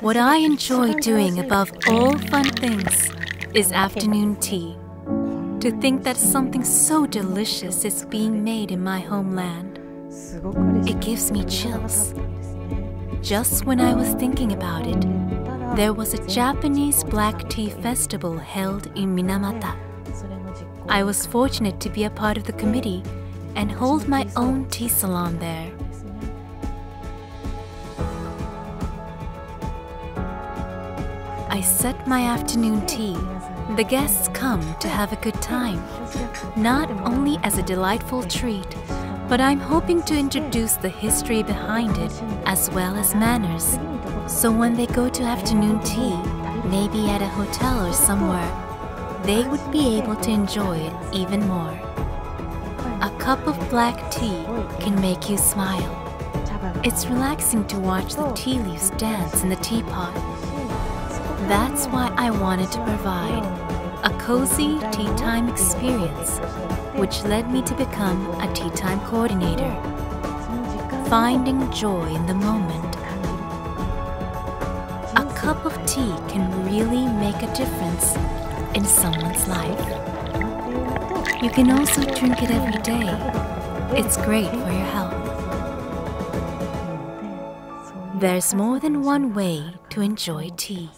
What I enjoy doing above all fun things is afternoon tea. To think that something so delicious is being made in my homeland, it gives me chills. Just when I was thinking about it, there was a Japanese black tea festival held in Minamata. I was fortunate to be a part of the committee and hold my own tea salon there. I set my afternoon tea. The guests come to have a good time, not only as a delightful treat, but I'm hoping to introduce the history behind it as well as manners. So when they go to afternoon tea, maybe at a hotel or somewhere, they would be able to enjoy it even more. A cup of black tea can make you smile. It's relaxing to watch the tea leaves dance in the teapot. That's why I wanted to provide a cozy tea time experience, which led me to become a tea time coordinator. Finding joy in the moment. A cup of tea can really make a difference in someone's life. You can also drink it every day. It's great for your health. There's more than one way to enjoy tea.